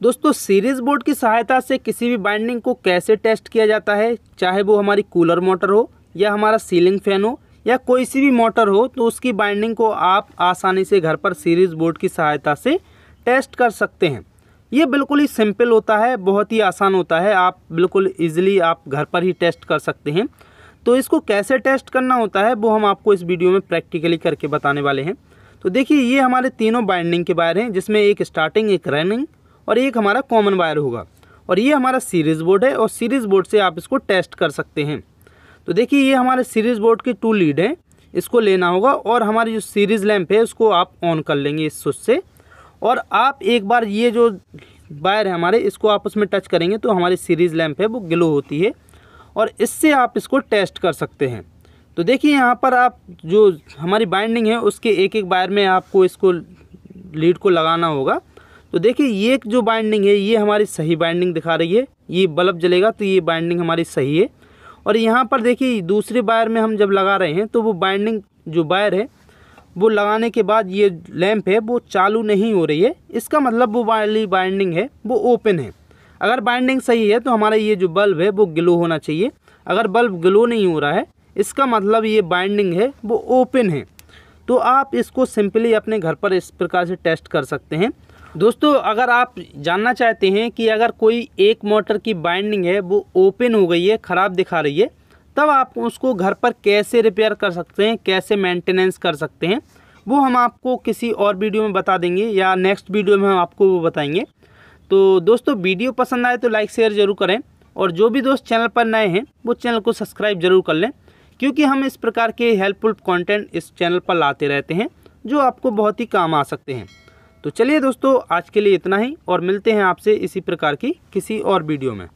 दोस्तों series board की सहायता से किसी भी बाइंडिंग को कैसे टेस्ट किया जाता है? चाहे वो हमारी कूलर मोटर हो, या हमारा सीलिंग फ़ैन हो, या कोई सी भी मोटर हो तो उसकी बाइंडिंग को आप आसानी से घर पर सीरीज़ बोर्ड की सहायता से टेस्ट कर सकते हैं। ये बिल्कुल ही सिंपल होता है, बहुत ही आसान होता है। आप बिल्कुल ईजिली आप घर पर ही टेस्ट कर सकते हैं। तो इसको कैसे टेस्ट करना होता है, वो हम आपको इस वीडियो में प्रैक्टिकली करके बताने वाले हैं। तो देखिए, ये हमारे तीनों बाइंडिंग के वायर हैं, जिसमें एक स्टार्टिंग एक रनिंग और एक हमारा कॉमन वायर होगा। और ये हमारा सीरीज़ बोर्ड है और सीरीज़ बोर्ड से आप इसको टेस्ट कर सकते हैं। तो देखिए, ये हमारे सीरीज़ बोर्ड के टू लीड हैं। इसको लेना होगा और हमारी जो सीरीज़ लैंप है, उसको आप ऑन कर लेंगे इस स्विच से। और आप एक बार ये जो वायर है हमारे, इसको आप उसमें टच करेंगे तो हमारी सीरीज़ लैंप है, वो ग्लो होती है। और इससे आप इसको टेस्ट कर सकते हैं। तो देखिए, यहाँ पर आप जो हमारी बाइंडिंग है, उसके एक एक वायर में आपको इसको लीड को लगाना होगा। तो देखिए, ये जो बाइंडिंग है, ये हमारी सही बाइंडिंग दिखा रही है। ये बल्ब जलेगा तो ये बाइंडिंग हमारी सही है। और यहाँ पर देखिए, दूसरे वायर में हम जब लगा रहे हैं तो वो बाइंडिंग जो वायर है, वो लगाने के बाद ये लैंप है, वो चालू नहीं हो रही है। इसका मतलब वो वाली बाइंडिंग है, वो ओपन है। अगर बाइंडिंग सही है तो हमारा ये जो बल्ब है, वो ग्लो होना चाहिए। अगर बल्ब ग्लो नहीं हो रहा है, इसका मतलब ये बाइंडिंग है, वो ओपन है। तो आप इसको सिंपली अपने घर पर इस प्रकार से टेस्ट कर सकते हैं। दोस्तों, अगर आप जानना चाहते हैं कि अगर कोई एक मोटर की बाइंडिंग है, वो ओपन हो गई है, ख़राब दिखा रही है, तब आप उसको घर पर कैसे रिपेयर कर सकते हैं, कैसे मेंटेनेंस कर सकते हैं, वो हम आपको किसी और वीडियो में बता देंगे या नेक्स्ट वीडियो में हम आपको वो बताएँगे। तो दोस्तों, वीडियो पसंद आए तो लाइक शेयर ज़रूर करें और जो भी दोस्त चैनल पर नए हैं, वो चैनल को सब्सक्राइब ज़रूर कर लें, क्योंकि हम इस प्रकार के हेल्पफुल कंटेंट इस चैनल पर लाते रहते हैं, जो आपको बहुत ही काम आ सकते हैं। तो चलिए दोस्तों, आज के लिए इतना ही, और मिलते हैं आपसे इसी प्रकार की किसी और वीडियो में।